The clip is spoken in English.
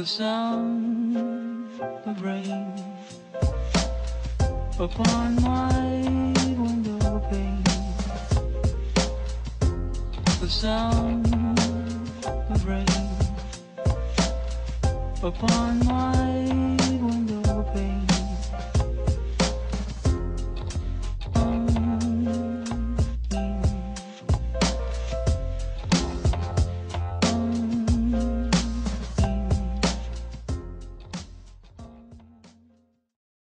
The sound of rain upon my window pane. The sound of rain upon my